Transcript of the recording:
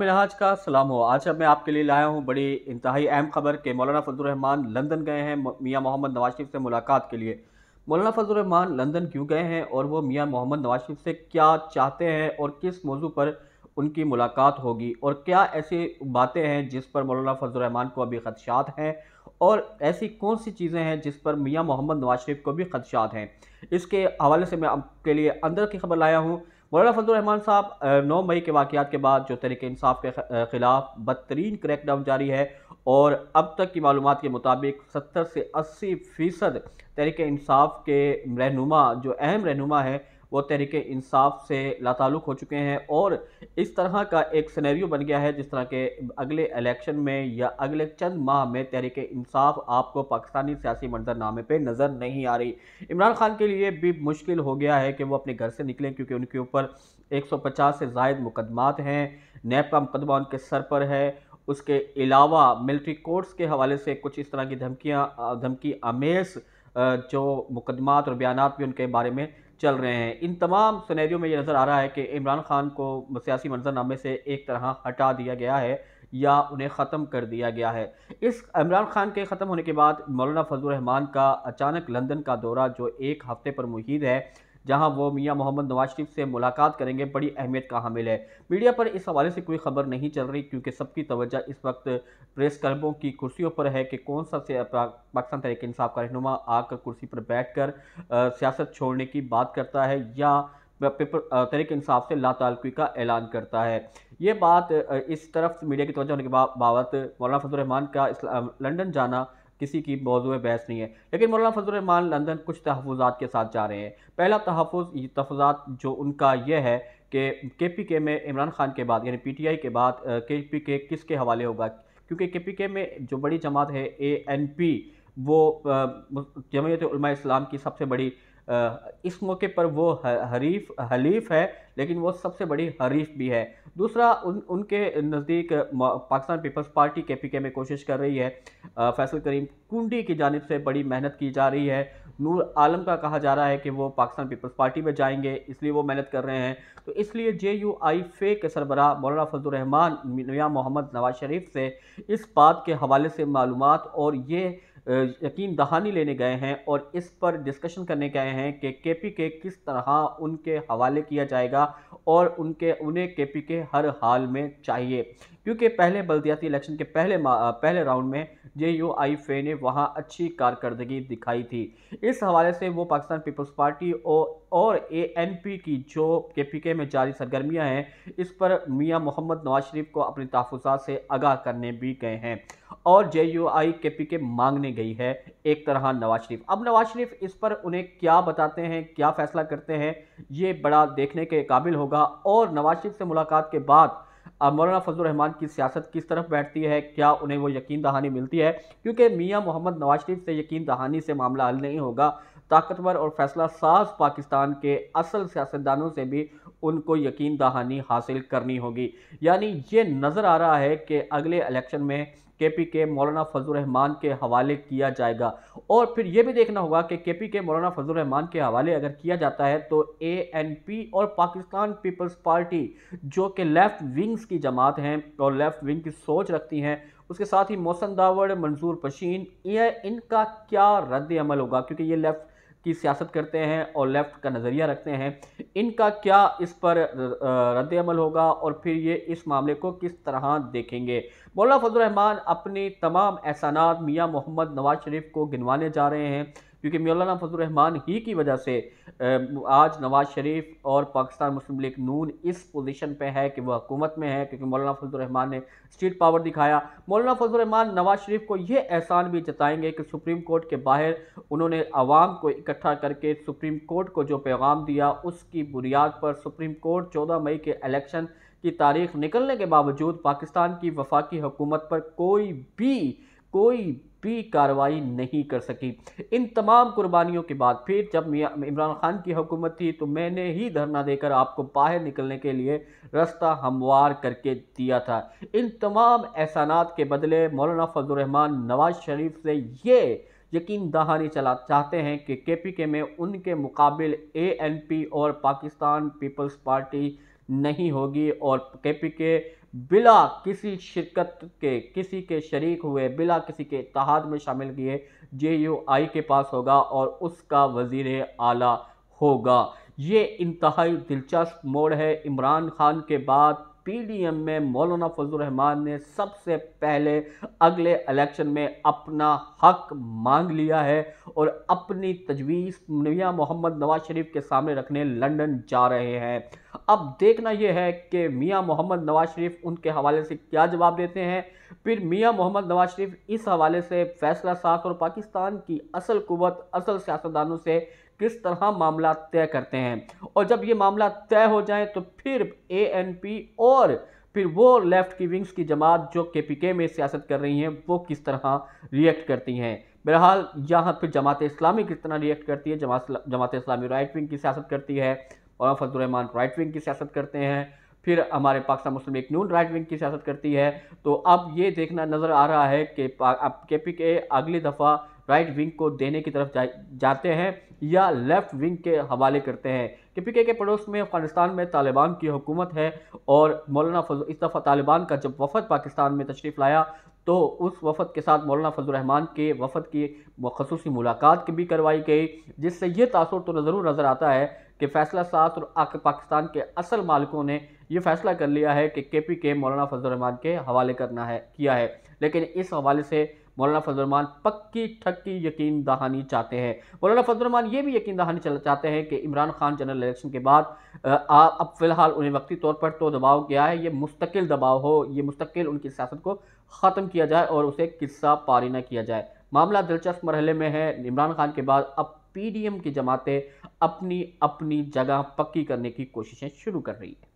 मिनहाज का सलाम हो। आज अब मैं आपके लिए लाया हूँ बड़ी इंतहाई अहम खबर के मौलाना फजलरहमान लंदन गए हैं मियाँ मोहम्मद नवाज़ शरीफ से मुलाकात के लिए। मौलाना फजलरहमान लंदन क्यों गए हैं और वो मियाँ मोहम्मद नवाज़ शरीफ से क्या चाहते हैं और किस मौजू पर उनकी मुलाकात होगी? और क्या ऐसी बातें हैं जिस पर मौलाना फजलरहमान को अभी खदशात हैं? और ऐसी कौन सी चीज़ें हैं जिस पर मियाँ मोहम्मद नवाज़ शरीफ को भी खदशात हैं? इसके हवाले से मैं आपके लिए अंदर की खबर लाया हूँ। मौलाना फजल रहमान साहब नौ मई के वाक़ात के बाद जो तरीके इंसाफ के ख़िलाफ़ बदतरीन क्रैकडाउन जारी है और अब तक की मालूम के मुताबिक सत्तर से अस्सी फ़ीसद तरीके इंसाफ के रहनुमा, जो अहम रहनुमा है वो तहरीक इंसाफ से लाताल्लुक़ हो चुके हैं और इस तरह का एक सनेरियो बन गया है जिस तरह के अगले इलेक्शन में या अगले चंद माह में तहरीक इंसाफ आपको पाकिस्तानी सियासी मंजरनामे पर नज़र नहीं आ रही। इमरान खान के लिए भी मुश्किल हो गया है कि वो अपने घर से निकलें क्योंकि उनके ऊपर 150 से जायद मुकदमात हैं, नैब का मुकदमा उनके सर पर है। उसके अलावा मिलिट्री कोर्ट्स के हवाले से कुछ इस तरह की धमकियाँ धमकी आमेज जो मुकदमात और बयान भी उनके बारे में चल रहे हैं। इन तमाम सुनहरी में ये नज़र आ रहा है कि इमरान खान को सियासी मंजरनामे से एक तरह हटा दिया गया है या उन्हें ख़त्म कर दिया गया है। इस इमरान खान के ख़त्म होने के बाद मौलाना फजलरहमान का अचानक लंदन का दौरा, जो एक हफ़्ते पर मुहिद है जहाँ वो मियाँ मोहम्मद नवाज़ शरीफ से मुलाकात करेंगे। बड़ी अहमियत का हामिल है। मीडिया पर इस हवाले से कोई खबर नहीं चल रही, क्योंकि सबकी तवज्जो इस वक्त प्रेस क्लबों की कुर्सियों पर है कि कौन सा से पाकिस्तान तहरीक इंसाफ का रहनुमा आकर कुर्सी पर बैठ कर सियासत छोड़ने की बात करता है या पेपर तहरीक इंसाफ से लातालकुई का ऐलान करता है। ये बात इस तरफ़ मीडिया की तवज्जो होने के बाबत मौलाना फजलरहमान का लंदन जाना किसी की मौजू बहस नहीं है। लेकिन मौलाना फजलरहमान लंदन कुछ तहफ़ात के साथ जा रहे हैं। पहला तहफ़ तहफ़ात जो उनका यह है कि के पी के में इमरान खान के बाद, यानी पी टी आई के बाद के पी के किस के हवाले होगा? क्योंकि के पी के में जो बड़ी जमात है, ए एन पी, वो जमयत इस्लाम की सबसे बड़ी इस मौके पर वो हरीफ, हलीफ है, लेकिन वो सबसे बड़ी हरीफ भी है। दूसरा, उन, उनके नज़दीक पाकिस्तान पीपल्स पार्टी के पी के में कोशिश कर रही है। फैसल करीम कुंडी की जानब से बड़ी मेहनत की जा रही है। नूर आलम का कहा जा रहा है कि वो पाकिस्तान पीपल्स पार्टी में जाएँगे, इसलिए वो मेहनत कर रहे हैं। तो इसलिए जे यू आई फे के सरबरा मौलाना फजलरहमान मियाँ मोहम्मद नवाज़ शरीफ से इस बात के हवाले से मालूम और ये यकीन दहानी लेने गए हैं और इस पर डिस्कशन करने गए हैं कि के पी के किस तरह उनके हवाले किया जाएगा और उनके, उन्हें के पी के हर हाल में चाहिए। क्योंकि पहले बल्दियाती इलेक्शन के पहले पहले राउंड में जे यू आई फे ने वहाँ अच्छी कारकर्दगी दिखाई थी। इस हवाले से वो पाकिस्तान पीपल्स पार्टी और ए एन पी की जो के पी के में जारी सरगर्मियाँ हैं, इस पर मियाँ मोहम्मद नवाज़ शरीफ को अपने तहफ़ात से आगाह करने भी गए हैं और जे यू आई के पी के मांगने गई है एक तरह नवाज़ शरीफ। अब नवाज़ शरीफ इस पर उन्हें क्या बताते हैं, क्या फैसला करते हैं, ये बड़ा देखने के काबिल होगा और नवाज़ शरीफ से मुलाकात के बाद अब मौलाना फजल रहमान की सियासत किस तरफ़ बैठती है? क्या उन्हें वो यकीन दहानी मिलती है? क्योंकि मियाँ मोहम्मद नवाज़ शरीफ से यकीन दहानी से मामला हल नहीं होगा। ताकतवर और फैसला साज पाकिस्तान के असल सियासतदानों से भी उनको यकीन दहानी हासिल करनी होगी। यानी ये नज़र आ रहा है कि अगले इलेक्शन में के पी के मौलाना फजल रहमान के हवाले किया जाएगा। और फिर ये भी देखना होगा कि के पी के मौलाना फजलरहमान के हवाले अगर किया जाता है तो ए एन पी और पाकिस्तान पीपल्स पार्टी, जो कि लेफ़्ट विंग्स की जमात हैं और लेफ़्ट विंग की सोच रखती हैं, उसके साथ ही मौसम दावड़, मंजूर पशीन यह इनका क्या रद्द अमल होगा? क्योंकि ये लेफ़्ट की सियासत करते हैं और लेफ़्ट का नज़रिया रखते हैं। इनका क्या इस पर रद्दमल होगा और फिर ये इस मामले को किस तरह देखेंगे? मौला फजलरहमान अपनी तमाम एहसानात मियाँ मोहम्मद नवाज़ शरीफ को गिनवाने जा रहे हैं। क्योंकि मौलाना फजलरहमान ही की वजह से आज नवाज़ शरीफ और पाकिस्तान मुस्लिम लीग नून इस पोजीशन पे है कि वह हुकूमत में है, क्योंकि मौलाना फजलरहमान ने स्टेट पावर दिखाया। मौलाना फजलरहमान नवाज़ शरीफ को ये एहसान भी जताएँगे कि सुप्रीम कोर्ट के बाहर उन्होंने आवाम को इकट्ठा करके सुप्रीम कोर्ट को जो पैगाम दिया, उसकी बुनियाद पर सुप्रीम कोर्ट चौदह मई के इलेक्शन की तारीख निकलने के बावजूद पाकिस्तान की वफाकी हुकूमत पर कोई भी, कोई भी कार्रवाई नहीं कर सकी। इन तमाम कुर्बानियों के बाद फिर जब इमरान खान की हुकूमत थी तो मैंने ही धरना देकर आपको बाहर निकलने के लिए रास्ता हमवार करके दिया था। इन तमाम एहसानात के बदले मौलाना फजलरहमान नवाज़ शरीफ से ये यकीन दहानी चला, चाहते हैं कि के पी के में उनके मुकाबिल ए एन पी और पाकिस्तान पीपल्स पार्टी नहीं होगी और के पी के बिला किसी शिरकत के, किसी के शरीक हुए, बिला किसी के इतिहाद में शामिल किए जे यू आई के पास होगा और उसका वज़ीर आला होगा। ये इंतहाई दिलचस्प मोड़ है। इमरान खान के बाद पीडीएम में मौलाना फजल रहमान ने सबसे पहले अगले इलेक्शन में अपना हक मांग लिया है और अपनी तजवीज़ मियाँ मोहम्मद नवाज़ शरीफ के सामने रखने लंदन जा रहे हैं। अब देखना यह है कि मियाँ मोहम्मद नवाज़ शरीफ उनके हवाले से क्या जवाब देते हैं। फिर मियाँ मोहम्मद नवाज़ शरीफ इस हवाले से फैसला साथ और पाकिस्तान की असल कुत असल सियासतदानों से किस तरह मामला तय करते हैं। और जब ये मामला तय हो जाए तो फिर ए एन पी और फिर वो लेफ़्ट की विंग्स की जमात जो के पी के में सियासत कर रही हैं, वो किस तरह रिएक्ट करती हैं। बहरहाल, यहाँ फिर जमात इस्लामी किस तरह रिएक्ट करती है? जमात जमात इस्लामी राइट विंग की सियासत करती है। और फजलरहमान राइट विंग की सियासत करते हैं। फिर हमारे पाकिस्तान मुस्लिम एक नून राइट विंग की सियासत करती है। तो अब ये देखना नज़र आ रहा है कि अब के पी के अगली दफ़ा राइट विंग को देने की तरफ़ जा, जाते हैं या लेफ़्ट विंग के हवाले करते हैं। के पी के पड़ोस में अफ़गानिस्तान में तालिबान की हुकूमत है और मौलाना फजल इस दफ़ा तालिबान का जब वफद पाकिस्तान में तशरीफ़ लाया तो उस वफद के साथ मौलाना फजलरहमान के वफद की खसूस मुलाकात की भी करवाई गई जिससे ये तासर तो ज़रूर नज़र आता है कि फ़ैसला साथ और पाकिस्तान के असल मालिकों ने यह फ़ैसला कर लिया है कि के पी के मौलाना फजलरहमान के हवाले करना है, किया है। लेकिन इस हवाले से मौलाना फजलरमान पक्की ठक्की यकीन दहानी चाहते हैं। मौलाना फजलरमान ये भी यकीन दहानी चाहते हैं कि इमरान खान जनरल इलेक्शन के बाद अब फ़िलहाल उन्हें वक्ती तौर पर तो दबाव किया है, ये मुस्तकिल दबाव हो, ये मुस्तकिल उनकी सियासत को ख़त्म किया जाए और उसे किस्सा पारी न किया जाए। मामला दिलचस्प मरहले में है, इमरान खान के बाद अब पी डी एम की जमातें अपनी अपनी जगह पक्की करने की कोशिशें शुरू कर रही है।